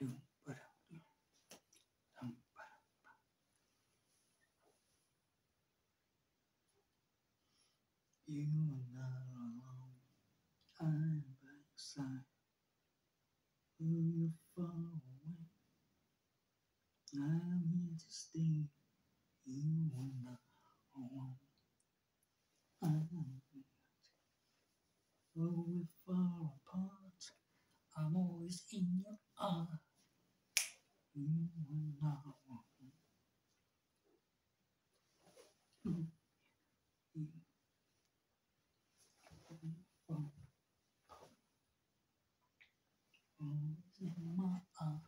You are not alone. I'm by your side. Though you're far away, I'm here to stay. You are not alone. I'm Though we're far apart, I'm always in your 嗯，什么啊？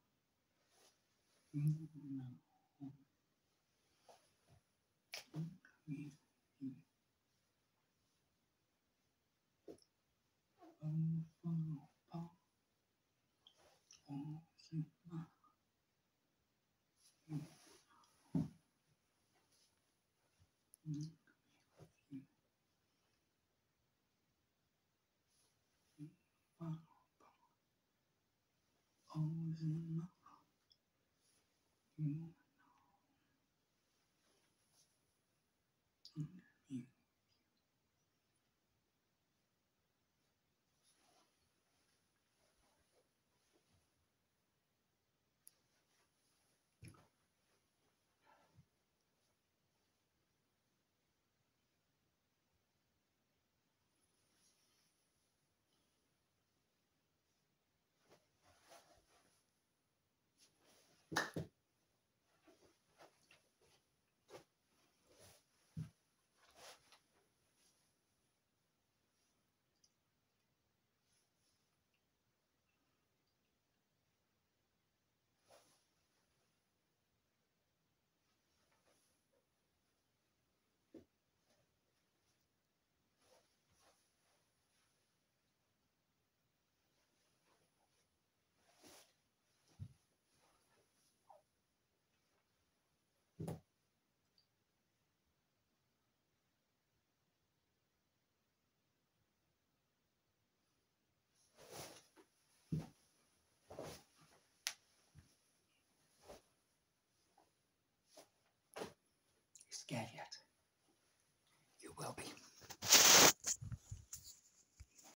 Oh, You know. Mm, you. You scared yet? You will be.